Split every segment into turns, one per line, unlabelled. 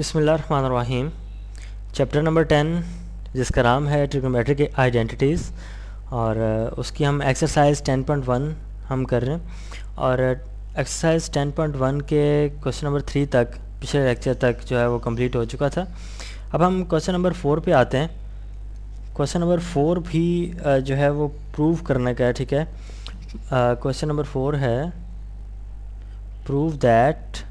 बिसमीम chapter number ten जिसका नाम है ट्रिग्नोमेट्रिक आइडेंटिटीज़ और उसकी हम एक्सरसाइज 10.1 हम कर रहे हैं। और एक्सरसाइज 10.1 के क्वेश्चन नंबर थ्री तक, पिछले लेक्चर तक जो है वो कंप्लीट हो चुका था। अब हम क्वेश्चन नंबर फोर पे आते हैं। क्वेश्चन नंबर फोर भी जो है वो प्रूव करने का है, ठीक है? क्वेश्चन नंबर फोर है प्रूव दैट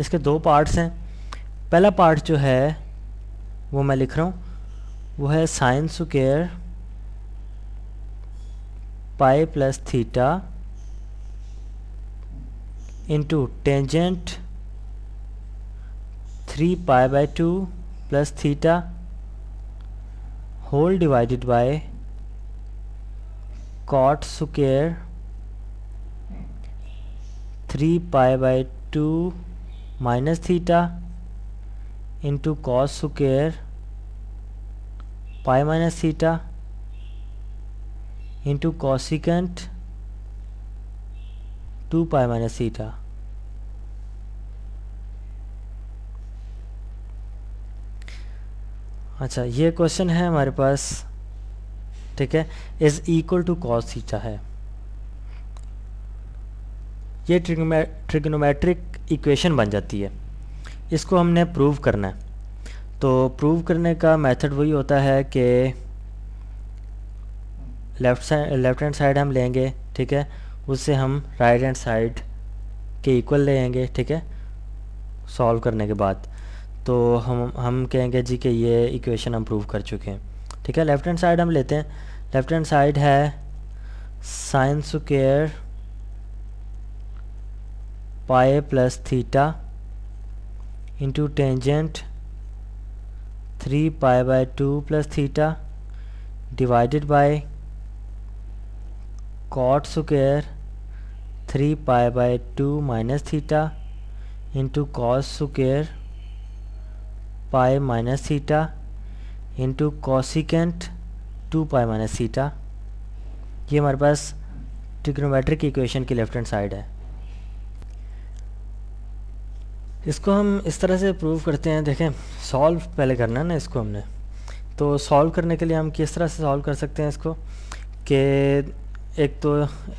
इसके दो पार्ट्स हैं। पहला पार्ट जो है, वो मैं लिख रहा हूँ, वो है sine square pi plus theta into tangent three pi by two plus theta whole divided by cot square three pi by two minus theta into cos square pi minus theta into cosecant two pi minus theta अच्छा ये question है हमारे पास, ठीक है? Is equal to cos theta है। ये trigonometric equation बन जाती है। इसको हमने प्रूव करना है। तो प्रूव करने का मेथड वही होता है कि left side left hand side हम लेंगे, ठीक है? उससे हम राइट हैंड साइड के इक्वल लेंगे ठीक है? सॉल्व करने के बाद। तो हम हम कहेंगे जी कि ये इक्वेशन हम प्रूव कर चुके हैं। ठीक है? लेफ़्ट हैंड साइड हम लेते हैं। लेफ़्ट हैंड साइड है sine square pi plus theta into tangent three pi by two plus theta divided by cot square three pi by two minus theta into cos square pi minus theta into cosecant two pi minus theta ये हमारे पास trigonometric equation की left hand side है। इसको हम इस तरह से प्रूव करते हैं, देखें सॉल्व पहले करना है ना इसको हमने। तो सॉल्व करने के लिए हम किस तरह से सॉल्व कर सकते हैं इसको? कि एक तो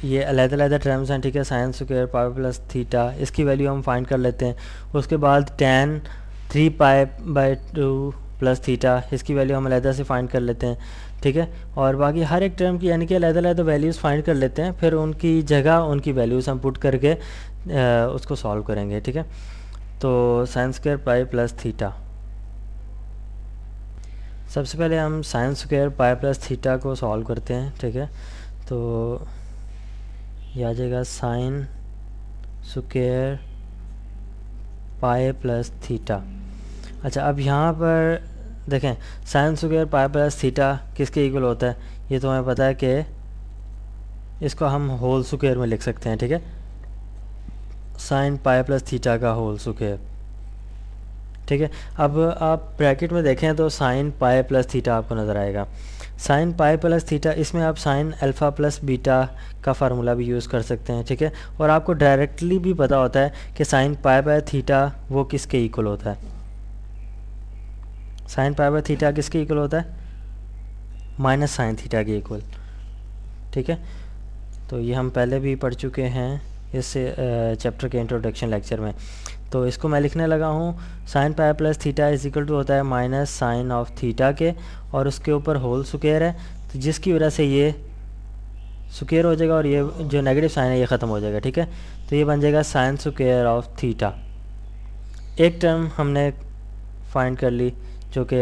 ये अलहदा अलहदा टर्म्स हैं, ठीक है sines square power plus theta इसकी वैल्यू हम फाइंड कर लेते हैं। उसके बाद tan three pi by two plus theta इसकी वैल्यू हम अलहदा से फाइंड कर लेते हैं, ठीक है? और बाकी हर एक टर्म की, यानी कि अलहदा अलहदा वैल्यूज़ फाइंड कर लेते हैं, फिर उनकी जगह उनकी वैल्यूज़ हम पुट करके उसको सॉल्व करेंगे, ठीक है? तो sines square pi plus theta सबसे पहले हम sines square pi plus theta को सॉल्व करते हैं, ठीक है? तो यह आ जाएगा sine square pi plus theta अच्छा अब यहाँ पर देखें sine square pi plus theta किसके इक्वल होता है? ये तो हमें पता है कि इसको हम होल स्क्र में लिख सकते हैं, ठीक है? साइन पाई प्लस थीटा का होल स्क्वायर ठीक है? अब आप ब्रैकेट में देखें तो साइन पाई प्लस थीटा आपको नज़र आएगा। साइन पाई प्लस थीटा इसमें आप साइन अल्फ़ा प्लस बीटा का फार्मूला भी यूज़ कर सकते हैं, ठीक है? और आपको डायरेक्टली भी पता होता है कि साइन पाई बाय थीटा वो किसके इक्वल होता है। साइन पाई बाय थीटा किसके इक्वल होता है? माइनस साइन थीटा के इक्वल ठीक है? तो ये हम पहले भी पढ़ चुके हैं। इस चैप्टर के इंट्रोडक्शन लेक्चर में। तो इसको मैं लिखने लगा हूँ। Sine pi plus theta is equal to होता है माइनस साइन ऑफ़ थीटा के, और उसके ऊपर होल सुकेयर है। तो जिसकी वजह से ये सुकेयर हो जाएगा और ये जो नेगेटिव साइन है, ये ख़त्म हो जाएगा, ठीक है? तो ये बन जाएगा साइन सुकेयर ऑफ़ थीटा एक टर्म हमने फाइंड कर ली, जो कि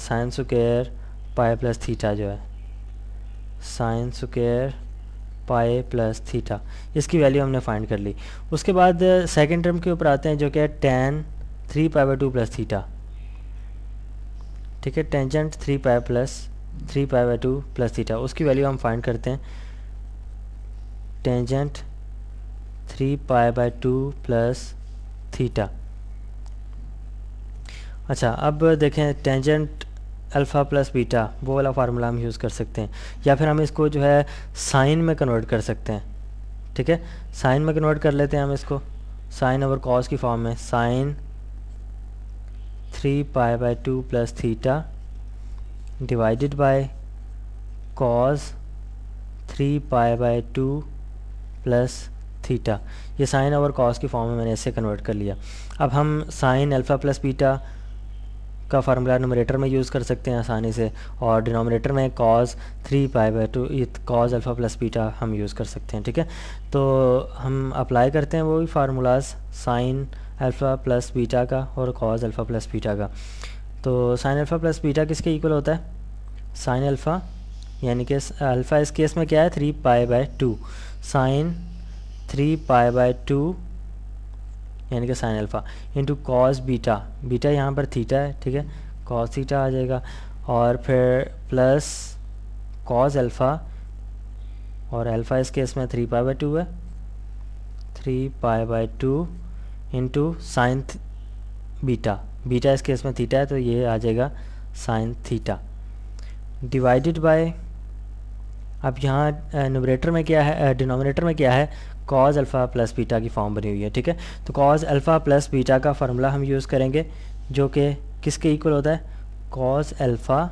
sine square pi plus theta जो है। Sine square pi plus theta इसकी वैल्यू हमने फाइंड कर ली। उसके बाद सेकेंड टर्म के ऊपर आते हैं जो कि है tan three pi by two plus theta ठीक है tangent three pi plus three pi by two plus theta उसकी वैल्यू हम फाइंड करते हैं। Tangent three pi by two plus theta अच्छा अब देखें टेंजेंट अल्फ़ा प्लस बीटा वो वाला फार्मूला हम यूज़ कर सकते हैं। या फिर हम इसको जो है साइन में कन्वर्ट कर सकते हैं। ठीक है? साइन में कन्वर्ट कर लेते हैं हम इसको। साइन ओवर कॉस की फॉर्म में sine three pi by two plus theta divided by cos three pi by two plus theta ये साइन ओवर कॉस की फॉर्म में मैंने इसे कन्वर्ट कर लिया। अब हम साइन अल्फ़ा प्लस बीटा का फार्मूला नोमिनेटर में यूज़ कर सकते हैं आसानी से और डिनोमिनेटर में cos three pi by two with cos alpha plus beta हम यूज़ कर सकते हैं, ठीक है? तो हम अप्लाई करते हैं वही formulas sine alpha plus beta का और कॉज अल्फ़ा प्लस बीटा का। तो साइन अल्फ़ा प्लस बीटा किसके इक्वल होता है? साइन अल्फ़ा यानी कि अल्फ़ा इस केस में क्या है? Three pi by two sine three pi by two यानी कि sine alpha into cos beta beta यहाँ पर थीटा है, ठीक है? कॉस थीटा आ जाएगा और फिर प्लस कॉस अल्फ़ा और अल्फ़ा इस केस में थ्री पाई बाई टू है। Three pi by two into sine beta beta इस केस में थीटा है तो ये आ जाएगा साइन थीटा डिवाइडेड बाय अब यहाँ नोमिनेटर में क्या है डिनोमिनेटर में क्या है? कॉज अल्फ़ा प्लस बीटा की फॉर्म बनी हुई है, ठीक है? तो कॉज अल्फ़ा प्लस बीटा का फार्मूला हम यूज़ करेंगे, जो कि किसके इक्वल होता है? कॉज अल्फ़ा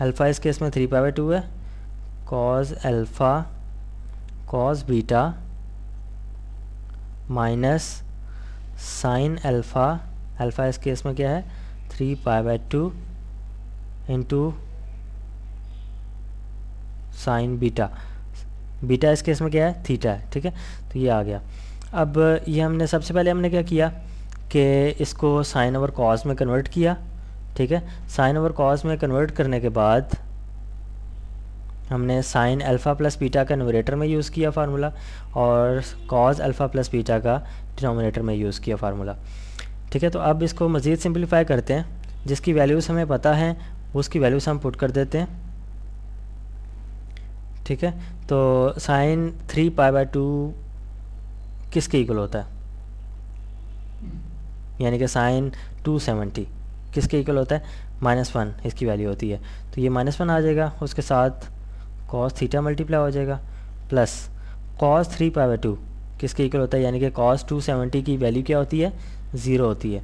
अल्फ़ा इस केस में थ्री पाई टू है। Cos alpha cos beta minus sine alpha alpha इस केस में क्या है? Three pi by two into sine beta beta इस केस में क्या है? थीटा है, ठीक है? तो ये आ गया। अब ये हमने, सबसे पहले हमने क्या किया कि इसको साइन ओवर कॉस में कन्वर्ट किया, ठीक है? साइन ओवर कॉस में कन्वर्ट करने के बाद हमने साइन अल्फ़ा प्लस बीटा का नोमिनेटर में यूज़ किया फार्मूला और कॉज अल्फ़ा प्लस बीटा का डिनोमिनेटर में यूज़ किया फार्मूला ठीक है? तो अब इसको मज़ीद सिंप्लीफाई करते हैं। जिसकी वैल्यूज़ हमें पता है, उसकी वैल्यूज़ हम पुट कर देते हैं। ठीक है? तो sine three pi by two किसके इक्वल होता है? यानी कि साइन टू सेवेंटी किसके इक्वल होता है? माइनस वन इसकी वैल्यू होती है। तो ये माइनस वन आ जाएगा, उसके साथ कॉस थीटा मल्टीप्लाई हो जाएगा plus cos three pi by two किसके इक्वल होता है? यानी कि कॉस टू सेवेंटी की वैल्यू क्या होती है? ज़ीरो होती है।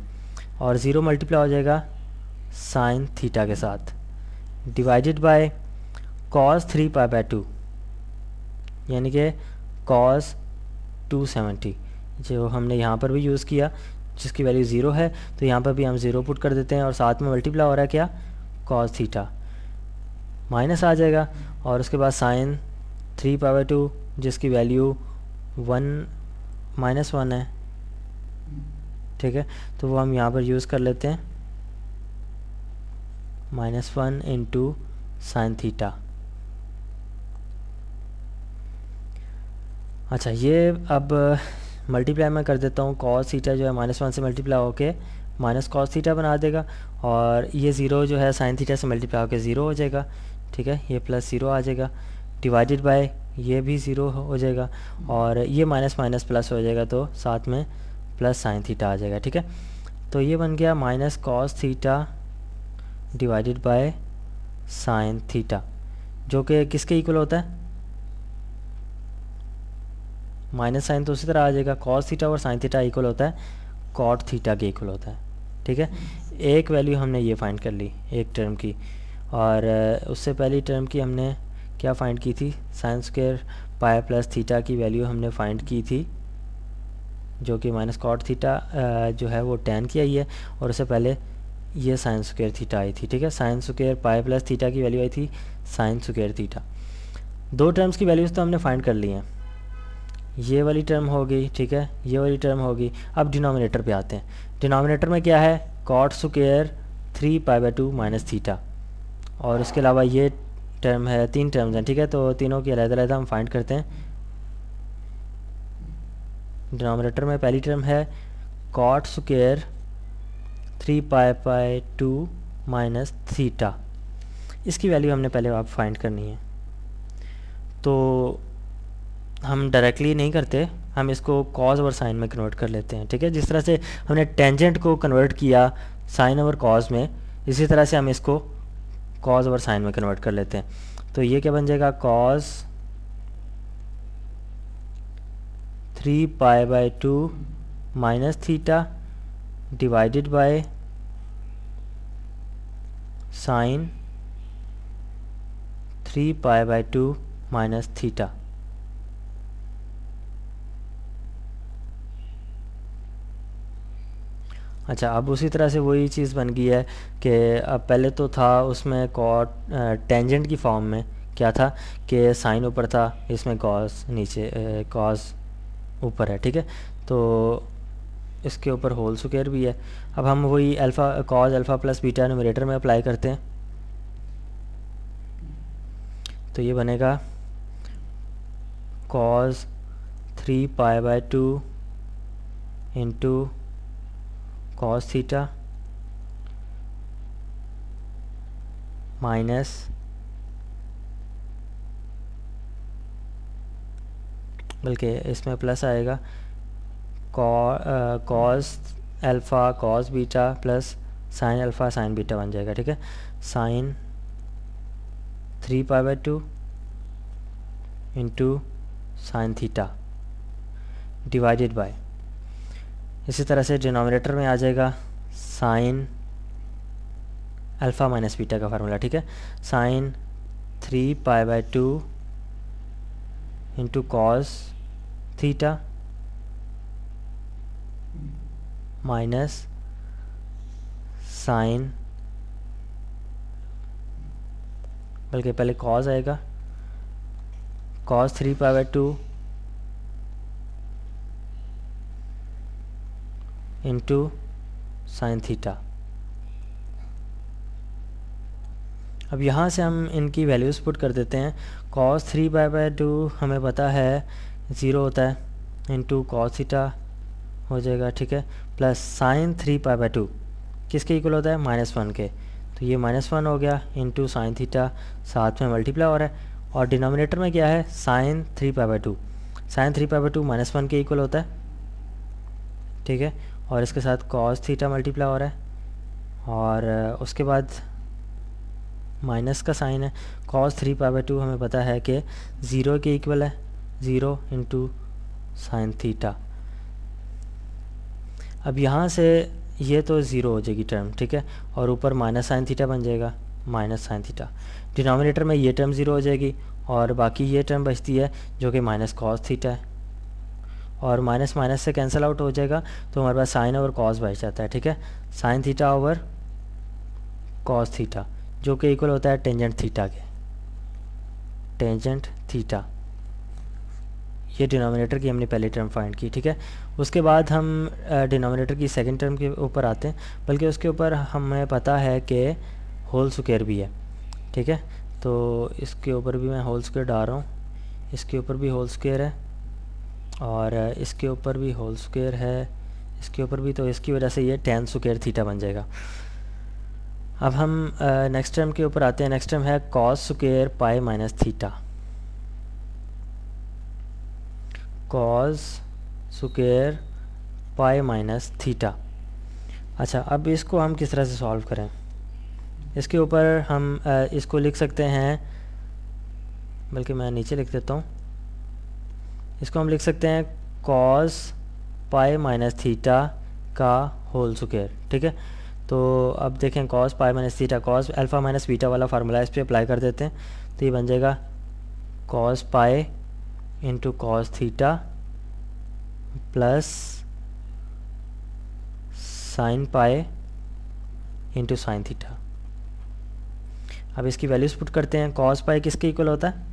और ज़ीरो मल्टीप्लाई हो जाएगा साइन थीटा के साथ। Divided by cos three pi by two यानी कि कॉस 270 जो हमने यहाँ पर भी यूज़ किया, जिसकी वैल्यू ज़ीरो है तो यहाँ पर भी हम ज़ीरो पुट कर देते हैं और साथ में मल्टीप्लाई हो रहा है क्या? कॉस थीटा माइनस आ जाएगा और उसके बाद साइन थ्री पावर टू जिसकी वैल्यू वन माइनस वन है, ठीक है? तो वो हम यहाँ पर यूज़ कर लेते हैं। Minus one into sine theta अच्छा ये अब मल्टीप्लाई मैं कर देता हूँ कॉस थीटा जो है माइनस वन से मल्टीप्लाई होके माइनस कॉस थीटा बना देगा और ये ज़ीरो जो है साइन थीटा से मल्टीप्लाई होकर ज़ीरो हो जाएगा, ठीक है? ये प्लस ज़ीरो आ जाएगा डिवाइडेड बाय ये भी ज़ीरो हो जाएगा और ये माइनस माइनस प्लस हो जाएगा तो साथ में प्लस साइन थीटा आ जाएगा, ठीक है? तो ये बन गया minus cos theta divided by sine theta जो कि किसके इक्वल होता है? माइनस साइन तो उसी तरह आ जाएगा। कॉस थीटा और साइन थीटा इक्वल होता है। कॉट थीटा के इक्वल होता है। ठीक है? एक वैल्यू हमने ये फाइंड कर ली, एक टर्म की। और उससे पहली टर्म की हमने क्या फाइंड की थी? Sine square pi plus theta की वैल्यू हमने फाइंड की थी, जो कि माइनस कॉट थीटा जो है वो टेन की आई है। और उससे पहले ये साइन स्क्वेयर थीटा आई थी। ठीक है? Sine square pi plus theta की वैल्यू आई थी साइन स्क्वेयर थीटा दो टर्म्स की वैल्यूज़ तो हमने फाइंड कर ली हैं। ये वाली टर्म हो गई ठीक है? ये वाली टर्म होगी। अब डिनोमिनेटर पे आते हैं। डिनोमिनेटर में क्या है? Cot square three pi by two minus theta और उसके अलावा ये टर्म है, तीन टर्म्स हैं, ठीक है? तो तीनों की अलग अलग हम फाइंड करते हैं। डिनोमिनेटर में पहली टर्म है cot square three pi pi two minus theta इसकी वैल्यू हमने पहले आप फाइंड करनी है। तो हम डायरेक्टली नहीं करते, हम इसको कॉज और साइन में कन्वर्ट कर लेते हैं, ठीक है? जिस तरह से हमने टेंजेंट को कन्वर्ट किया साइन और कॉज में, इसी तरह से हम इसको कॉज और साइन में कन्वर्ट कर लेते हैं। तो ये क्या बन जाएगा? Cos three pi by two minus theta divided by sine three pi by two minus theta अच्छा अब उसी तरह से वही चीज़ बन गई है कि अब पहले तो था उसमें कॉट टेंजेंट की फॉर्म में क्या था कि साइन ऊपर था, इसमें कॉस नीचे कॉस ऊपर है, ठीक है? तो इसके ऊपर होल स्क्वायर भी है। अब हम वही alpha cos alpha plus beta numerator में अप्लाई करते हैं। तो ये बनेगा cos three pi by two into cos theta minus बल्कि इसमें प्लस आएगा। Cos alpha cos beta plus sine alpha sine beta बन जाएगा, ठीक है? Sine three pi two into sine theta divided by इसी तरह से डिनोमिनेटर में आ जाएगा साइन अल्फ़ा माइनस बीटा का फार्मूला, ठीक है? Sine three pi by two into cos theta minus sine, बल्कि पहले कॉज आएगा, cos three pi by two into sine theta अब यहाँ से हम इनकी वैल्यूज़ पुट कर देते हैं। Cos three by by two हमें पता है ज़ीरो होता है इंटू कॉस थीटा हो जाएगा, ठीक है? Plus sine three pi by two किसके इक्वल होता है? माइनस वन के। तो ये माइनस वन हो गया इंटू साइन थीटा साथ में मल्टीप्लाई हो रहा है। और डिनोमिनेटर में क्या है? Sine three pi by two sine three pi by two minus one के इक्वल होता है, ठीक है? और इसके साथ कॉस थीटा मल्टीप्लाई हो रहा है। और उसके बाद माइनस का साइन है। कॉस थ्री बाई टू हमें पता है कि ज़ीरो के इक्वल है। ज़ीरो इंटू साइन थीटा अब यहाँ से ये तो ज़ीरो हो जाएगी टर्म ठीक है? और ऊपर माइनस साइन थीटा बन जाएगा। माइनस साइन थीटा डिनोमिनेटर में ये टर्म ज़ीरो हो जाएगी और बाकी ये टर्म बचती है जो कि माइनस कॉस थीटा है। और माइनस माइनस से कैंसिल आउट हो जाएगा तो हमारे पास साइन ओवर कॉस बच जाता है, ठीक है? Sine theta over cos theta जो कि इक्वल होता है टेंजेंट थीटा के। टेंजेंट थीटा ये डिनोमिनेटर की हमने पहली टर्म फाइंड की, ठीक है? उसके बाद हम डिनोमिनेटर की सेकंड टर्म के ऊपर आते हैं, बल्कि उसके ऊपर हमें पता है कि होल स्क्वेयर भी है, ठीक है? तो इसके ऊपर भी मैं होल स्क्वेयर डाल रहा हूँ, इसके ऊपर भी होल स्क्वेयर है। और इसके ऊपर भी होल स्क्वेयर है। इसके ऊपर भी तो इसकी वजह से ये टेन स्क्वेयर थीटा बन जाएगा। अब हम नेक्स्ट टर्म के ऊपर आते हैं। नेक्स्ट टर्म है cos square pi minus theta cos square pi minus theta अच्छा अब इसको हम किस तरह से सॉल्व करें? इसके ऊपर हम इसको लिख सकते हैं, बल्कि मैं नीचे लिख देता हूँ। इसको हम लिख सकते हैं कॉस पाई माइनस थीटा का होल स्क्वेयर ठीक है? तो अब देखें cos pi minus theta cos alpha minus beta वाला फार्मूला इस पर अप्लाई कर देते हैं। तो ये बन जाएगा cos pi into cos theta plus sine pi into sine theta अब इसकी वैल्यूज़ पुट करते हैं। कॉस पाए किसके इक्वल होता है?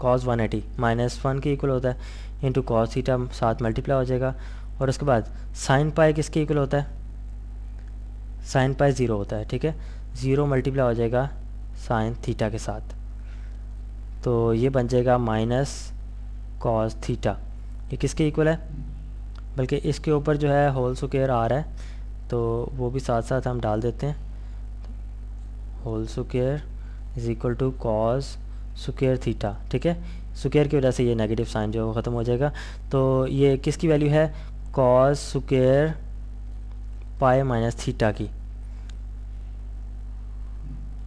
Cos one eighty minus one के इक्वल होता है इंटू कॉस थीटा साथ मल्टीप्लाई हो जाएगा। और उसके बाद साइन पाई किसके इक्वल होता है? साइन पाई ज़ीरो होता है, ठीक है? ज़ीरो मल्टीप्लाई हो जाएगा साइन थीटा के साथ। तो ये बन जाएगा माइनस कॉस थीटा ये किसके इक्वल है? बल्कि इसके ऊपर जो है होल स्क्वेयर आ रहा है तो वो भी साथ साथ हम डाल देते हैं। Whole square is equal to cos square theta ठीक है? सुकेयर की वजह से ये नेगेटिव साइन जो है वो ख़त्म हो जाएगा। तो ये किसकी वैल्यू है? Cos square pi minus theta की।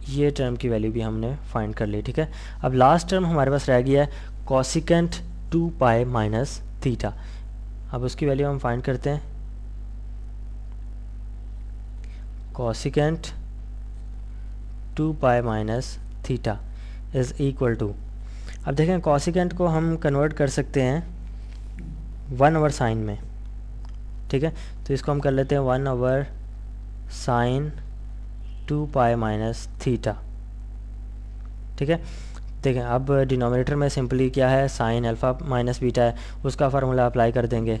ये टर्म की वैल्यू भी हमने फाइंड कर ली, ठीक है? अब लास्ट टर्म हमारे पास रह गया है cosecant two pi minus theta अब उसकी वैल्यू हम फाइंड करते हैं। Cosecant two pi minus theta is equal to अब देखें कॉसिकेंट को हम कन्वर्ट कर सकते हैं वन ओवर साइन में। ठीक है? तो इसको हम कर लेते हैं one over sine two pi minus theta ठीक है? देखें, अब डिनोमिनेटर में सिंपली क्या है? साइन अल्फ़ा माइनस बीटा है। उसका फार्मूला अप्लाई कर देंगे।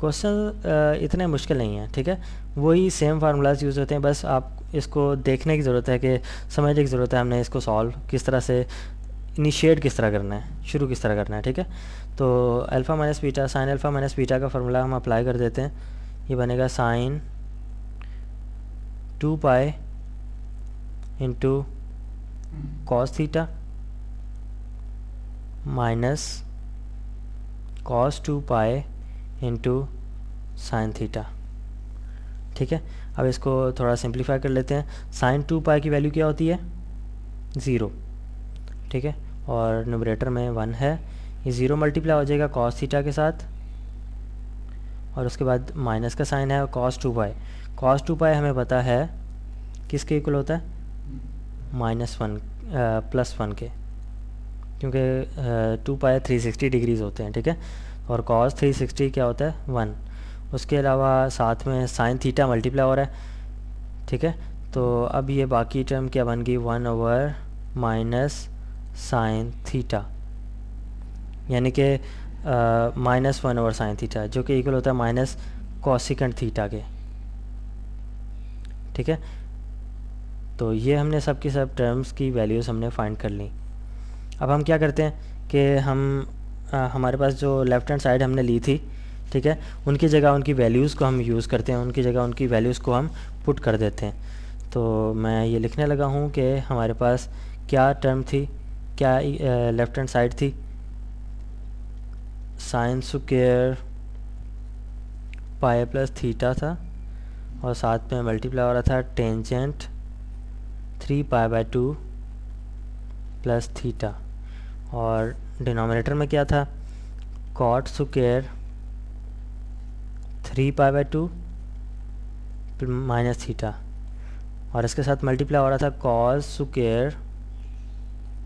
क्वेश्चन इतने मुश्किल नहीं है। ठीक है? वही सेम फार्मूलाज यूज़ होते हैं। बस आप इसको देखने की ज़रूरत है कि, समझने की ज़रूरत है हमने इसको सॉल्व किस तरह से इनिशिएट किस तरह करना है, शुरू किस तरह करना है, ठीक है? तो alpha minus beta sine alpha minus beta का फार्मूला हम अप्लाई कर देते हैं। ये बनेगा sine two pi into cos theta minus cos two pi into sine theta ठीक है? अब इसको थोड़ा सिंप्लीफाई कर लेते हैं। साइन टू पाए की वैल्यू क्या होती है? ज़ीरो ठीक है? और न्यूमरेटर में वन है। ये ज़ीरो मल्टीप्लाई हो जाएगा कॉस थीटा के साथ। और उसके बाद माइनस का साइन है cos two pi cos two pi हमें पता है किसके इक्वल होता है? माइनस वन प्लस वन के। क्योंकि टू पाए थ्री सिक्सटी डिग्रीज़ होते हैं, ठीक है? और कॉस थ्री सिक्सटी क्या होता है? वन उसके अलावा साथ में साइन थीटा मल्टीप्लाई हो रहा है ठीक है? तो अब ये बाकी टर्म क्या बन गई? One over minus sine theta. यानी कि minus one over sine theta जो कि इक्वल होता है माइनस कॉसिकेंट थीटा के। ठीक है? तो ये हमने सब की सब टर्म्स की वैल्यूज़ हमने फाइंड कर ली। अब हम क्या करते हैं कि हम आ, हमारे पास जो लेफ़्ट हैंड साइड हमने ली थी ठीक है? उनकी जगह उनकी वैल्यूज़ को हम यूज़ करते हैं, उनकी जगह उनकी वैल्यूज़ को हम पुट कर देते हैं। तो मैं ये लिखने लगा हूँ कि हमारे पास क्या टर्म थी, क्या लेफ़्ट हैंड साइड थी? Sine square pi plus theta था, और साथ में मल्टीप्लाई हो रहा था tangent three pi by two plus theta और डिनोमिनेटर में क्या था? Cot square three pi by two minus theta. और इसके साथ मल्टीप्लाई हो रहा था cos square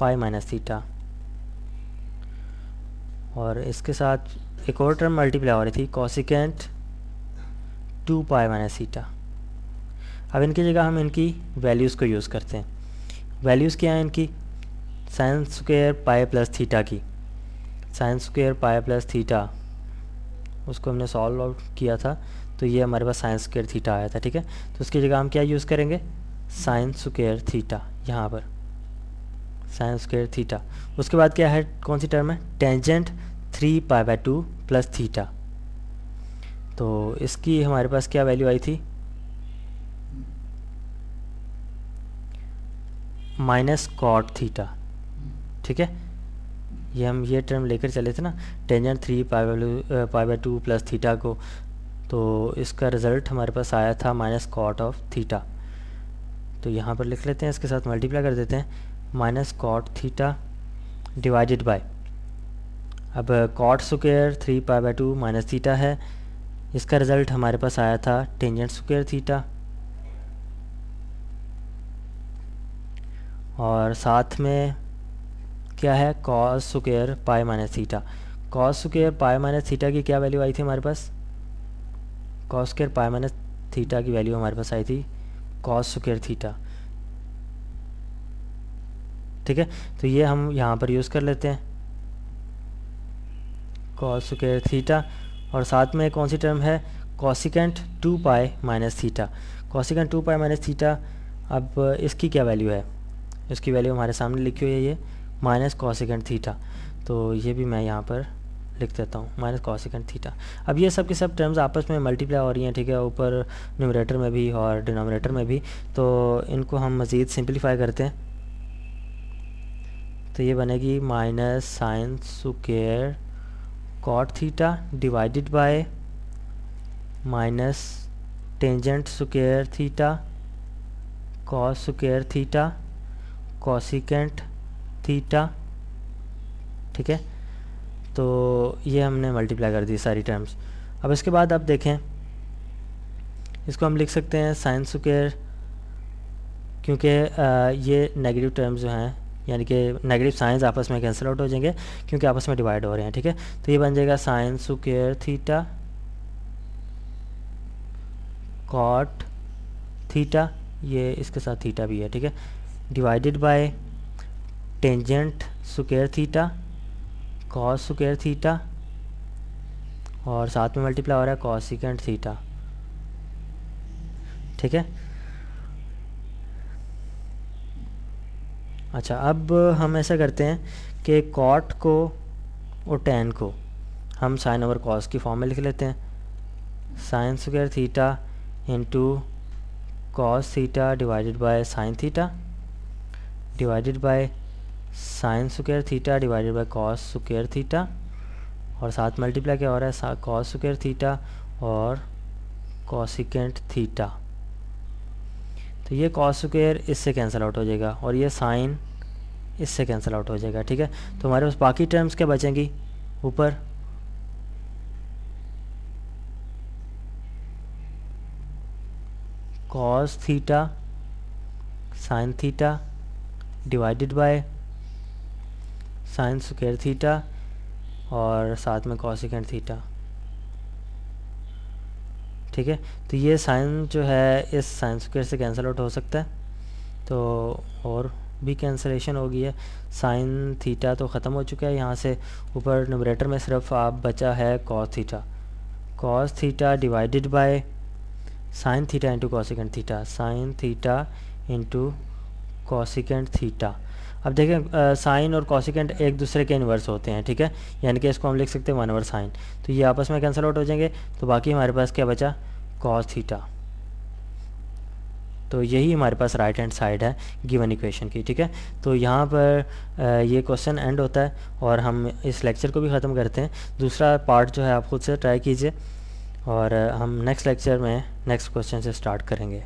pi minus theta. और इसके साथ एक और टर्म मल्टीप्लाई हो रही थी cosecant two pi minus theta. अब इनकी जगह हम इनकी वैल्यूज़ को यूज़ करते हैं। वैल्यूज़ क्या हैं इनकी? Sine square pi plus theta की। Sine square pi plus theta. उसको हमने सॉल्व आउट किया था तो ये हमारे पास साइंस स्क्वेयर थीटा आया था, ठीक है? तो उसकी जगह हम क्या यूज़ करेंगे? साइन स्क्वेयर थीटा यहाँ पर। साइंस स्क्वेयर थीटा उसके बाद क्या है? कौन सी टर्म है? Tangent three pi by two plus theta तो इसकी हमारे पास क्या वैल्यू आई थी? माइनस कॉट थीटा ठीक है? ये हम, ये टर्म लेकर चले थे ना tangent three pi value pi by two plus theta को तो इसका रिज़ल्ट हमारे पास आया था माइनस कॉट ऑफ़ थीटा तो यहाँ पर लिख लेते हैं, इसके साथ मल्टीप्लाई कर देते हैं minus cot theta divided by अब cot square three pi by two minus theta है, इसका रिज़ल्ट हमारे पास आया था टेंजेंट स्क्वेयर थीटा और साथ में क्या है? Cos square pi minus theta cos square pi minus theta की क्या वैल्यू आई थी हमारे पास? Cos square pi minus theta की वैल्यू हमारे पास आई थी कॉस स्क्वेयर थीटा ठीक है? तो ये हम यहाँ पर यूज़ कर लेते हैं। कॉस स्क्वेयर थीटा और साथ में कौन सी टर्म है? Cosecant two pi minus theta cosecant two pi minus theta अब इसकी क्या वैल्यू है? इसकी वैल्यू हमारे सामने लिखी हुई है ये। माइनस कॉसिकेंट थीटा तो ये भी मैं यहाँ पर लिख देता हूँ, माइनस कॉसिकेंट थीटा अब ये सब के सब टर्म्स आपस में मल्टीप्लाई हो रही हैं, ठीक है, ऊपर न्यूमरेटर में भी और डिनोमिनेटर में भी। तो इनको हम मज़ीद सिंप्लीफाई करते हैं। तो ये बनेगी minus sine square cot theta divided by minus tangent square theta cos square theta cosecant theta, ठीक है? तो ये हमने मल्टीप्लाई कर दी सारी टर्म्स अब इसके बाद आप देखें, इसको हम लिख सकते हैं साइन स्क्वेयर क्योंकि ये नेगेटिव टर्म्स जो हैं, यानी कि नेगेटिव साइंस आपस में कैंसिल आउट हो जाएँगे, क्योंकि आपस में डिवाइड हो रहे हैं, ठीक है? तो ये बन जाएगा sine square theta cot theta ये इसके साथ थीटा भी है, ठीक है? Divided by tangent square theta cos square theta और साथ में मल्टीप्लाई हो रहा है कॉसिकेंट थीटा ठीक है? अच्छा अब हम ऐसा करते हैं कि कॉट को और टेन को हम साइन ओवर कॉस की फॉर्म में लिख लेते हैं। Sine square theta into cos theta divided by sine theta divided by sine square theta divided by cos square theta और साथ मल्टीप्लाई क्या हो रहा है? कॉस स्क्वायर थीटा और कॉसिकेंट थीटा। तो ये कॉस स्क्वेयर इससे कैंसिल आउट हो जाएगा और ये साइन इससे कैंसिल आउट हो जाएगा, ठीक है? तो हमारे पास बाकी टर्म्स क्या बचेंगी? ऊपर। Cos theta sine theta divided by sine square theta और साथ में कॉसिकेंट थीटा ठीक है? तो ये साइन जो है, इस साइन स्क्वेयर से कैंसिल आउट हो सकता है। तो और भी कैंसलेशन हो गई है। साइन थीटा तो ख़त्म हो चुका है। यहाँ से ऊपर नंबरेटर में सिर्फ़ आप बचा है cos theta cos theta divided by sine theta into cosecant theta sine theta into cosecant theta अब देखें साइन और कॉसिकेंट एक दूसरे के इन्वर्स होते हैं, ठीक है? यानी कि इसको हम लिख सकते हैं वन ओवर साइन तो ये आपस में कैंसिल आउट हो जाएँगे तो बाकी हमारे पास क्या बचा? कॉस थीटा तो यही हमारे पास राइट हैंड साइड है गिवन इक्वेशन की, ठीक है? तो यहाँ पर ये क्वेश्चन एंड होता है और हम इस लेक्चर को भी ख़त्म करते हैं। दूसरा पार्ट जो है आप खुद से ट्राई कीजिए और हम नेक्स्ट लेक्चर में नेक्स्ट क्वेश्चन से स्टार्ट करेंगे।